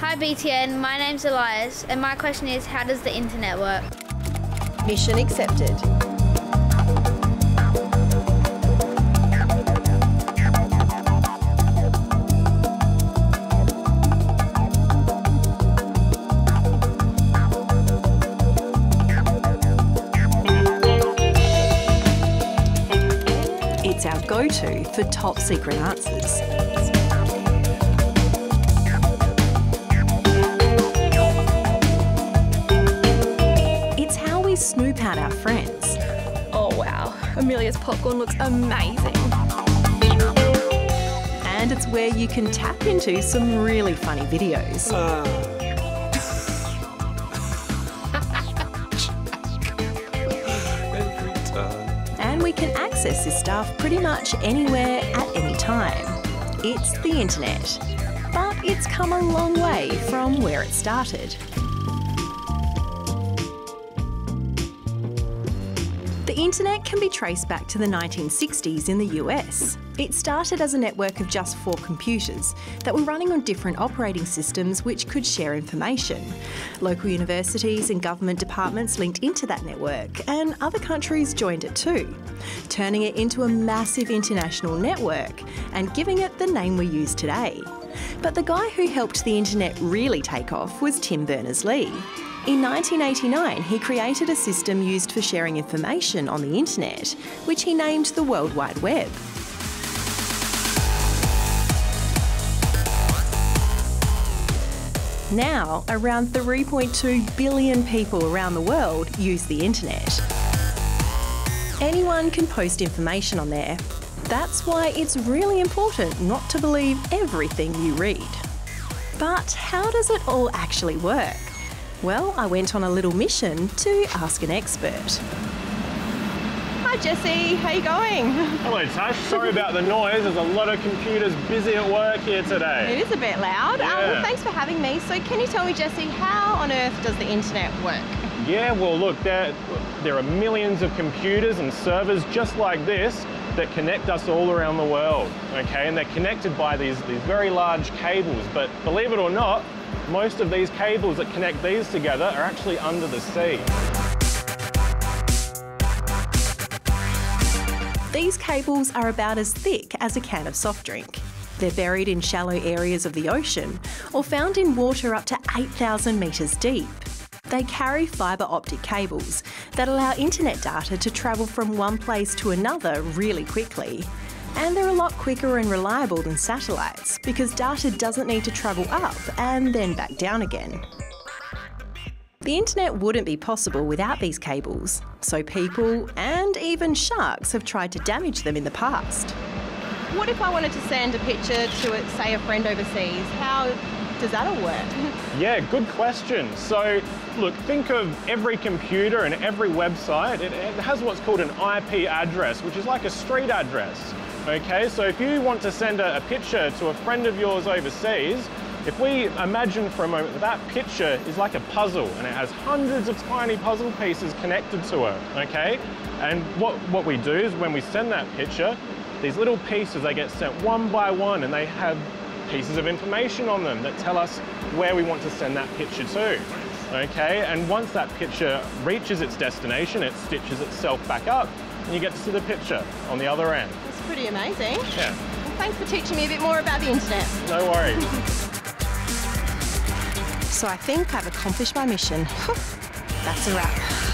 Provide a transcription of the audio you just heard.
Hi BTN, my name's Elias, and my question is how does the internet work? Mission accepted. It's our go to for top secret answers. Amelia's popcorn looks amazing. And it's where you can tap into some really funny videos. Time. And we can access this stuff pretty much anywhere at any time. It's the internet. But it's come a long way from where it started. The internet can be traced back to the 1960s in the US. It started as a network of just four computers that were running on different operating systems which could share information. Local universities and government departments linked into that network, and other countries joined it too, turning it into a massive international network and giving it the name we use today. But the guy who helped the internet really take off was Tim Berners-Lee. In 1989, he created a system used for sharing information on the internet, which he named the World Wide Web. Now, around 3.2 billion people around the world use the internet. Anyone can post information on there. That's why it's really important not to believe everything you read. But how does it all actually work? Well, I went on a little mission to ask an expert. Hi Jesse, how you going? Hello, Tash. Sorry about the noise. There's a lot of computers busy at work here today. It is a bit loud. Um, Yeah. well, thanks for having me. So can you tell me, Jesse, how on earth does the internet work? Yeah, well, look, there, there are millions of computers and servers just like this that connect us all around the world, okay? And they're connected by these, these very large cables. But believe it or not, most of these cables that connect these together are actually under the sea. These cables are about as thick as a can of soft drink. They're buried in shallow areas of the ocean or found in water up to 8,000 metres deep. They carry fibre optic cables that allow internet data to travel from one place to another really quickly. And they're a lot quicker and reliable than satellites because data doesn't need to travel up and then back down again. The internet wouldn't be possible without these cables, so people and even sharks have tried to damage them in the past. What if I wanted to send a picture to, say, a friend overseas? How does that all work? Yeah, good question. So, look, think of every computer and every website. It, it has what's called an IP address, which is like a street address. Okay, so if you want to send a, a picture to a friend of yours overseas, if we imagine for a moment that that picture is like a puzzle and it has hundreds of tiny puzzle pieces connected to it, okay? And what, what we do is when we send that picture, these little pieces, they get sent one by one and they have pieces of information on them that tell us where we want to send that picture to. Okay, and once that picture reaches its destination, it stitches itself back up and you get to see the picture on the other end. That's pretty amazing. Yeah, Well, thanks for teaching me a bit more about the internet. no worries. So I think I've accomplished my mission. That's a wrap.